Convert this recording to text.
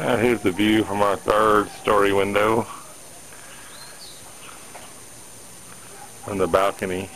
Uh, here's the view from our third story window on the balcony.